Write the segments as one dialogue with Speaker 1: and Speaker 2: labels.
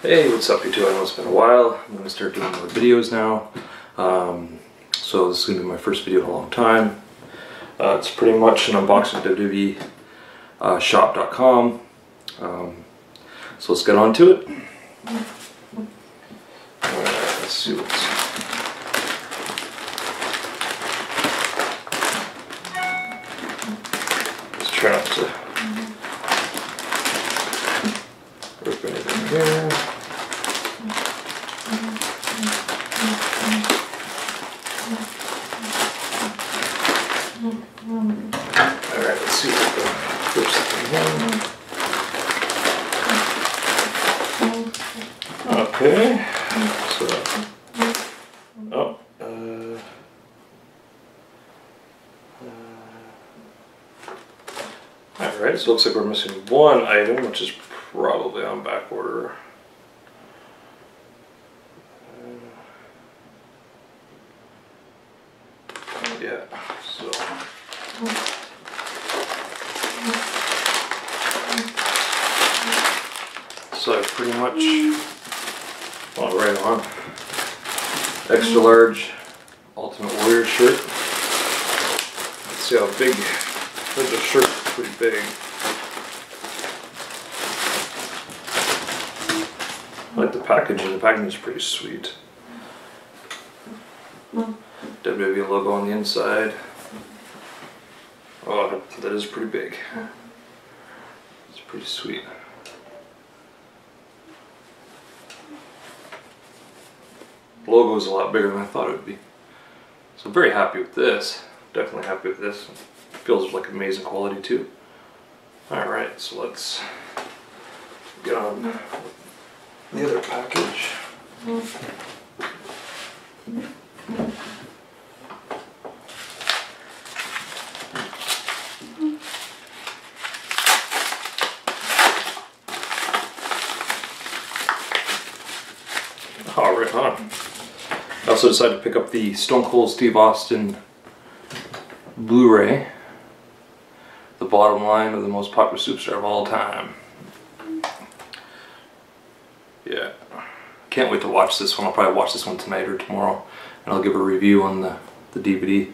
Speaker 1: Hey, what's up YouTube? I know it's been a while. I'm going to start doing more videos now. Um, so this is going to be my first video in a long time. Uh, it's pretty much an unboxing of WWE uh. Um, so let's get on to it. Alright, let's see what's... Let's try not to rip anything here. Alright, let's see what the first thing. Okay, so, oh, uh, Alright, so it looks like we're missing one item, which is probably on back order. Yeah, so. So pretty much, well, right on. Extra large Ultimate Warrior shirt. Let's see how big, the shirt's pretty big. I like the packaging, the packaging is pretty sweet. WWE logo on the inside. Oh, that- is pretty big. It's pretty sweet. Logo is a lot bigger than I thought it would be. So I'm very happy with this. Definitely happy with this. Feels like amazing quality too. Alright, so let's get on the other package. Oh, I also decided to pick up the Stone Cold Steve Austin Blu-ray. The bottom line of the most popular superstar of all time. Yeah. Can't wait to watch this one. I'll probably watch this one tonight or tomorrow. And I'll give a review on the, the DVD.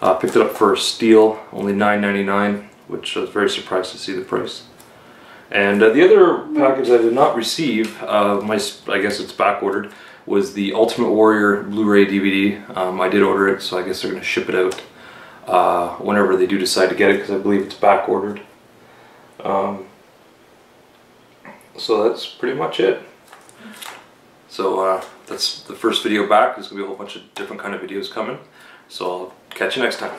Speaker 1: Uh, picked it up for a steal, only $9.99, which I was very surprised to see the price. And uh, the other package I did not receive, uh, my I guess it's back ordered, was the Ultimate Warrior Blu-ray DVD. Um, I did order it, so I guess they're going to ship it out uh, whenever they do decide to get it, because I believe it's back ordered. Um, so that's pretty much it. So uh, that's the first video back. There's going to be a whole bunch of different kind of videos coming. So I'll catch you next time.